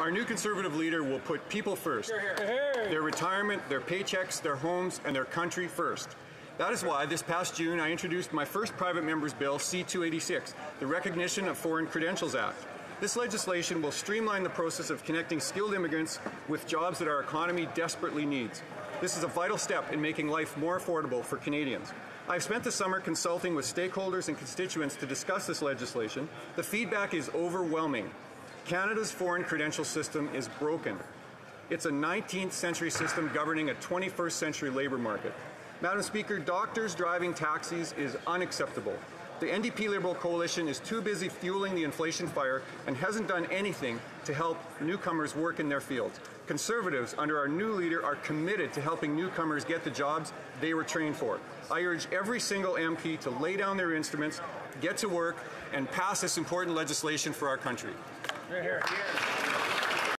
Our new Conservative leader will put people first. Their retirement, their paychecks, their homes, and their country first. That is why this past June I introduced my first private member's bill, C-286, the Recognition of Foreign Credentials Act. This legislation will streamline the process of connecting skilled immigrants with jobs that our economy desperately needs. This is a vital step in making life more affordable for Canadians. I've spent the summer consulting with stakeholders and constituents to discuss this legislation. The feedback is overwhelming. Canada's foreign credential system is broken. It's a 19th century system governing a 21st century labour market. Madam Speaker, doctors driving taxis is unacceptable. The NDP Liberal Coalition is too busy fueling the inflation fire and hasn't done anything to help newcomers work in their fields. Conservatives, under our new leader, are committed to helping newcomers get the jobs they were trained for. I urge every single MP to lay down their instruments, get to work, and pass this important legislation for our country. Hear, hear.